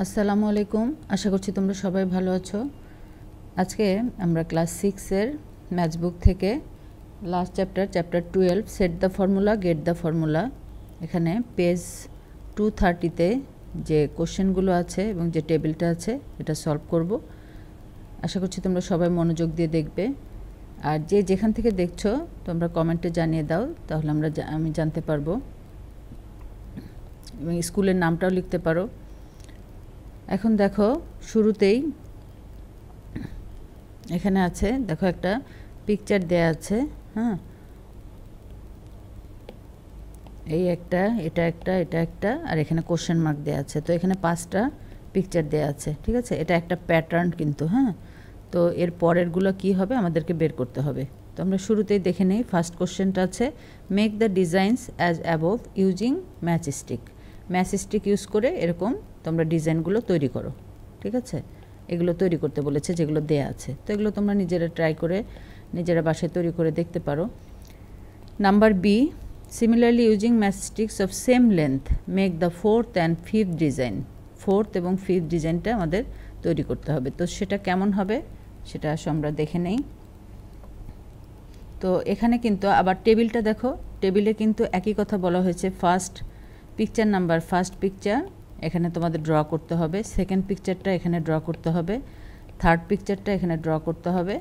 আসসালামু আলাইকুম। আশা করছি তোমরা সবাই ভালো আছো। আজকে আমরা ক্লাস সিক্সের ম্যাথ বুক থেকে last chapter chapter twelve set the formula get the formula এখানে পেজ টু থার্টিতে যে কোশ্চেনগুলো আছে এবং যে টেবিলটা আছে, এটা সলভ করব। আশা করছি তোমরা সবাই মনোযোগ দিয়ে দেখবে। আর যে যেখান থেকে দেখছ, তোমরা কমেন্টে জানিয়ে দাও, তাহলে আমরা আমি জানতে পারব। এবং স্কুলের নামটাও লিখতে পারো। এখন দেখো শুরুতেই এখানে আছে, দেখো একটা পিকচার দেয়া আছে হ্যাঁ? এই একটা, এটা একটা এটা একটা, আর এখানে কোশ্চেন মার্ক দেওয়া আছে। তো এখানে পাঁচটা পিকচার দেওয়া আছে, ঠিক আছে? এটা একটা প্যাটার্ন কিন্তু হ্যাঁ? তো এর পরেরগুলো কি হবে আমাদেরকে বের করতে হবে। তো আমরা শুরুতেই দেখে নেই ফার্স্ট কোশ্চেনটা আছে make the designs as above using match stick match stick use করে এরকম তোমরা ডিজাইনগুলো তৈরি করো, ঠিক আছে? এগুলো তৈরি করতে বলেছে যেগুলো দেয়া আছে। তো এগুলো তোমরা নিজেরা ট্রাই করে নিজেরা বাসায় তৈরি করে দেখতে পারো। Number B similarly using matchsticks of same length make the fourth and fifth design fourth এবং ফিফথ ডিজাইনটা আমাদের তৈরি করতে হবে। তো সেটা কেমন হবে, সেটা আসো আমরা দেখে নেই। তো এখানে কিন্তু আবার টেবিলটা দেখো। টেবিলে কিন্তু একই কথা বলা হয়েছে first picture number first picture এখানে তোমাদের ড্র করতে হবে। সেকেন্ড পিকচারটা এখানে ড্র করতে হবে। থার্ড পিকচারটা এখানে ড্র করতে হবে।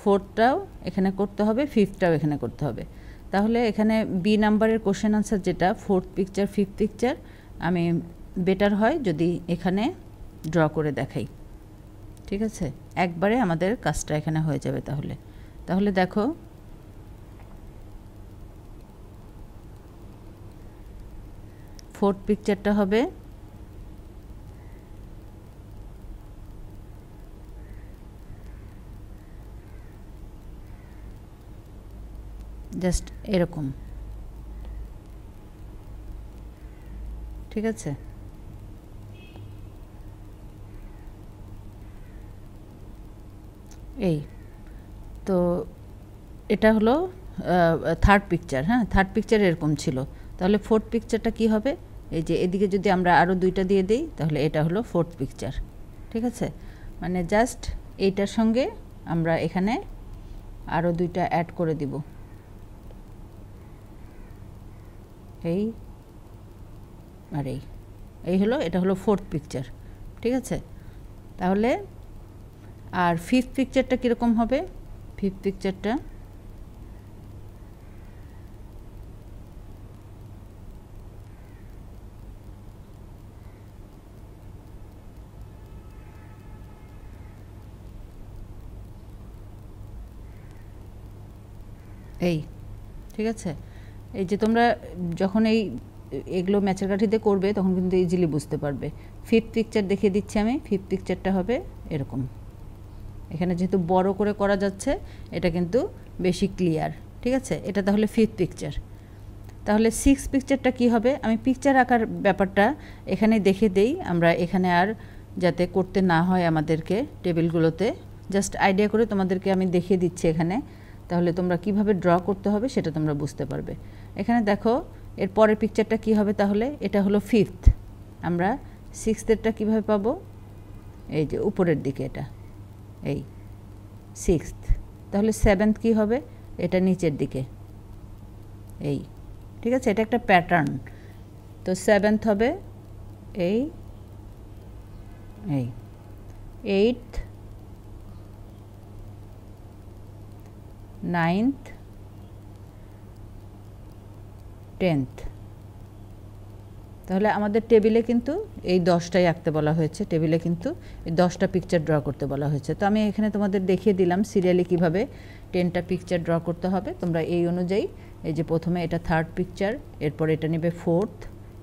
ফোর্থটাও এখানে করতে হবে। ফিফথটাও এখানে করতে হবে। তাহলে এখানে বি নাম্বারের কোশ্চেন আনসার যেটা ফোর্থ পিকচার ফিফথ পিকচার আমি বেটার হয় যদি এখানে ড্র করে দেখাই। ঠিক আছে? একবারে আমাদের কাজটা এখানে হয়ে যাবে তাহলে। তাহলে দেখো ফোর্থ পিকচারটা হবে। জাস্ট এরকম। ঠিক আছে? এই, তো এটা হলো থার্ড পিকচার হ্যাঁ? থার্ড পিকচার এরকম ছিল। তাহলে ফোর্থ পিকচারটা কি হবে? এই যে এদিকে যদি আমরা আরও দুইটা দিয়ে দিই, তাহলে এটা হলো ফোর্থ পিকচার ঠিক আছে? মানে জাস্ট এইটার সঙ্গে আমরা এখানে আরও দুইটা অ্যাড করে দিব। এই আর এই। এই হলো, এটা হলো ফোর্থ পিকচার ঠিক আছে? তাহলে, আর ফিফথ পিকচারটা কীরকম হবে? ফিফথ পিকচারটা এই, ঠিক আছে? এই যে তোমরা যখন এই, এগুলো ম্যাচের কাঠিতে করবে, তখন কিন্তু ইজিলি বুঝতে পারবে। ফিফথ পিকচার দেখিয়ে দিচ্ছি আমি। ফিফথ পিকচারটা হবে এরকম। এখানে যেহেতু বড় করে করা যাচ্ছে, এটা কিন্তু বেশি ক্লিয়ার ঠিক আছে? এটা তাহলে ফিফথ পিকচার তাহলে সিক্স পিকচারটা কি হবে? আমি পিকচার আঁকার ব্যাপারটা এখানে দেখে দেই। আমরা এখানে আর যাতে করতে না হয় আমাদেরকে টেবিলগুলোতে। জাস্ট আইডিয়া করে তোমাদেরকে আমি দেখিয়ে দিচ্ছি এখানে। তাহলে তোমরা কীভাবে ড্র করতে হবে সেটা তোমরা বুঝতে পারবে। এখানে দেখো, এর পরের পিকচারটা কি হবে তাহলে? এটা হলো ফিফথ আমরা সিক্সথেরটা কীভাবে পাবো? এই যে উপরের দিকে এটা। এই সিক্সথ তাহলে সেভেন্থ কী হবে? এটা নিচের দিকে। এই, ঠিক আছে? এটা একটা প্যাটার্ন তো সেভেন্থ হবে এই এই এইট নাইনথ টেন্থ। তাহলে আমাদের টেবিলে কিন্তু এই দশটাই আঁকতে বলা হয়েছে। টেবিলে কিন্তু এই দশটা পিকচার ড্র করতে বলা হয়েছে। তো আমি এখানে তোমাদের দেখিয়ে দিলাম সিরিয়ালি কীভাবে টেনটা পিকচার ড্র করতে হবে। তোমরা এই অনুযায়ী এই যে প্রথমে এটা থার্ড পিকচার এরপর এটা নেবে ফোর্থ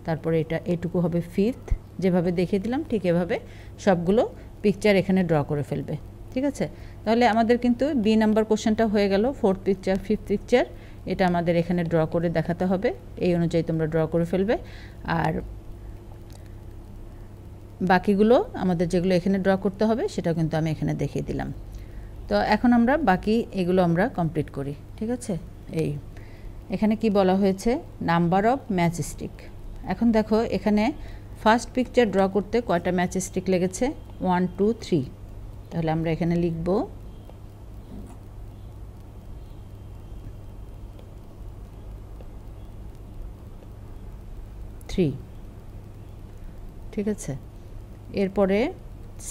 তারপরে এটা এটুকু হবে ফিফথ যেভাবে দেখিয়ে দিলাম ঠিক এভাবে সবগুলো পিকচার এখানে ড্র করে ফেলবে। ঠিক আছে? তাহলে আমাদের কিন্তু বি নাম্বার কোশ্চেনটা হয়ে গেল। ফোর্থ পিকচার ফিফথ পিকচার এটা আমাদের এখানে ড্র করে দেখাতে হবে। এই অনুযায়ী তোমরা ড্র করে ফেলবে। আর বাকিগুলো আমাদের যেগুলো এখানে ড্র করতে হবে সেটা কিন্তু আমি এখানে দেখিয়ে দিলাম। তো এখন আমরা বাকি এগুলো আমরা কমপ্লিট করি, ঠিক আছে? এই, এখানে কি বলা হয়েছে? নাম্বার অফ ম্যাচ স্টিক এখন দেখো, এখানে ফার্স্ট পিকচার ড্র করতে কয়টা ম্যাচ স্টিক লেগেছে? ওয়ান টু থ্রি তাহলে আমরা এখানে লিখব থ্রি ঠিক আছে? এরপরে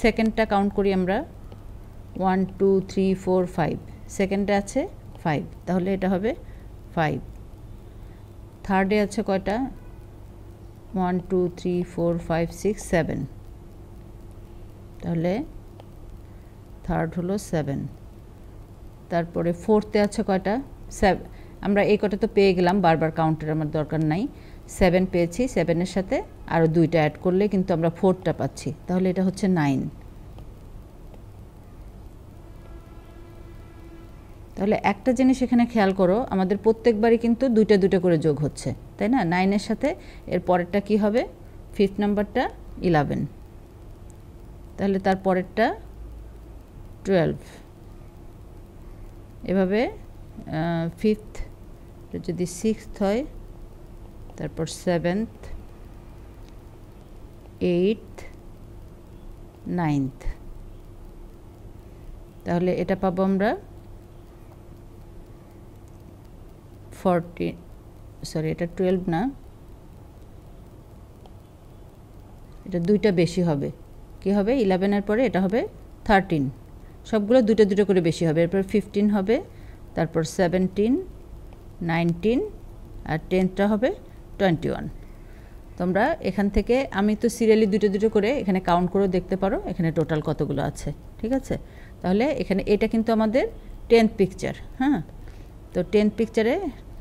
সেকেন্ডটা কাউন্ট করি আমরা। One two three four five সেকেন্ডে আছে ফাইভ তাহলে এটা হবে ফাইভ থার্ডে আছে কয়টা? One two three four five six seven তাহলে থার্ড হলো সেভেন তারপরে ফোর্থে আছে কয়টা? সেভ আমরা এই কটা তো পেয়ে গেলাম, বারবার কাউন্টের আমার দরকার নাই। সেভেন পেয়েছি সেভেনের সাথে আরও দুইটা অ্যাড করলে কিন্তু আমরা ফোরটা পাচ্ছি। তাহলে এটা হচ্ছে নাইন তাহলে একটা জিনিস এখানে খেয়াল করো, আমাদের প্রত্যেকবারই কিন্তু দুইটা দুইটা করে যোগ হচ্ছে, তাই না? নাইনের সাথে, এর পরেরটা কি হবে? ফিফথ নাম্বারটা ইলেভেন তাহলে তার পরেরটা টুয়েলভ এভাবে ফিফথ যদি সিক্সথ হয় তারপর সেভেন্থ এইট নাইনথ তাহলে এটা পাবো আমরা ফর্টি সরি এটা টুয়েলভ না। এটা দুইটা বেশি হবে। কি হবে? ইলেভেনের পরে এটা হবে থার্টিন সবগুলো দুটো দুটো করে বেশি হবে। এরপর ফিফটিন হবে, তারপর সেভেন্টিন নাইনটিন আর টেনটা হবে টোয়েন্টি ওয়ান তোমরা এখান থেকে, আমি তো সিরিয়ালি দুটো দুটো করে এখানে কাউন্ট করেও দেখতে পারো, এখানে টোটাল কতগুলো আছে, ঠিক আছে? তাহলে এখানে এটা কিন্তু আমাদের টেন্থ পিকচার হ্যাঁ? তো টেন্থ পিকচারে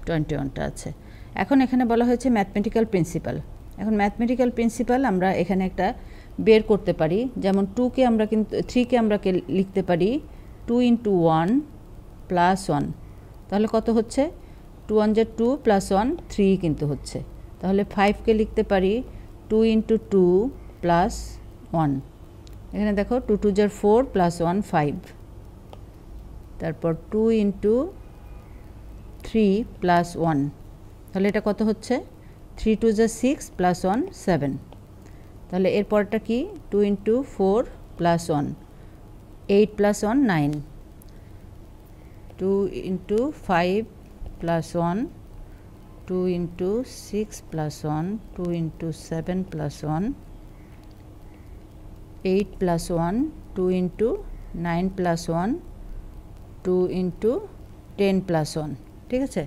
টোয়েন্টি ওয়ানটা আছে। এখন এখানে বলা হয়েছে ম্যাথমেটিক্যাল প্রিন্সিপাল এখন ম্যাথমেটিক্যাল প্রিন্সিপাল আমরা এখানে একটা বের করতে পারি, যেমন টুকে আমরা কিন্তু থ্রিকে আমরা লিখতে পারি two into one plus one তাহলে কত হচ্ছে? টু ওয়ান যে টু প্লাস ওয়ান থ্রি কিন্তু হচ্ছে। তাহলে ফাইভকে লিখতে পারি two into two plus one এখানে দেখো টু টু জার ফোর প্লাস ওয়ান ফাইভ তারপর two into three plus one তাহলে এটা কত হচ্ছে? থ্রি টু জার সিক্স প্লাস ওয়ান সেভেন তাহলে এরপরটা কি? Two into four plus one eight plus one nine two into five plus one two into six plus one two into seven plus one eight plus one two into nine plus one two into ten plus one ঠিক আছে